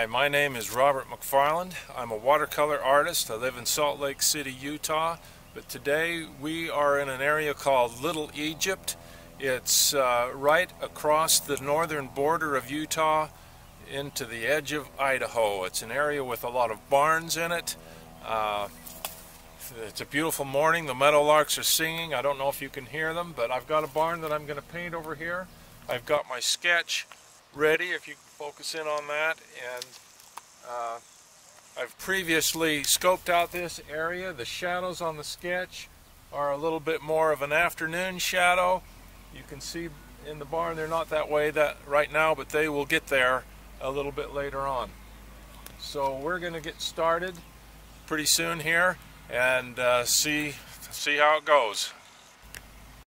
Hi, my name is Robert McFarland. I'm a watercolor artist. I live in Salt Lake City, Utah. But today we are in an area called Little Egypt. It's uh, right across the northern border of Utah into the edge of Idaho. It's an area with a lot of barns in it. Uh, it's a beautiful morning. The meadowlarks are singing. I don't know if you can hear them, but I've got a barn that I'm going to paint over here. I've got my sketch ready, if you focus in on that. And I've previously scoped out this area. The shadows on the sketch are a little bit more of an afternoon shadow. You can see in the barn they're not that way that right now, but they will get there a little bit later on. So we're going to get started pretty soon here and uh, see see how it goes.